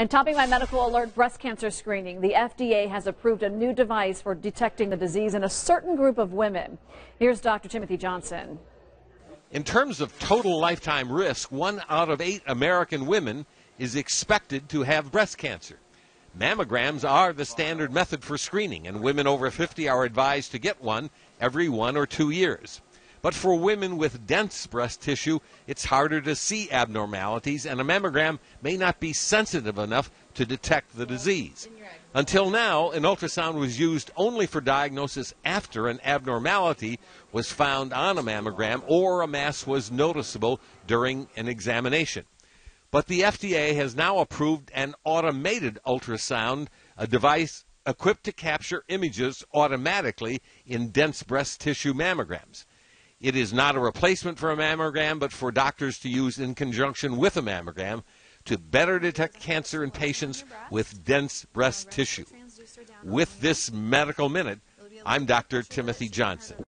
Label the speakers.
Speaker 1: And topping my medical alert breast cancer screening, the FDA has approved a new device for detecting the disease in a certain group of women. Here's Dr. Timothy Johnson.
Speaker 2: In terms of total lifetime risk, one out of eight American women is expected to have breast cancer. Mammograms are the standard method for screening, and women over 50 are advised to get one every one or two years. But for women with dense breast tissue, it's harder to see abnormalities, and a mammogram may not be sensitive enough to detect the disease. Until now, an ultrasound was used only for diagnosis after an abnormality was found on a mammogram or a mass was noticeable during an examination. But the FDA has now approved an automated ultrasound, a device equipped to capture images automatically in dense breast tissue mammograms. It is not a replacement for a mammogram, but for doctors to use in conjunction with a mammogram to better detect cancer in patients with dense breast tissue. With this medical minute, I'm Dr. Timothy Johnson.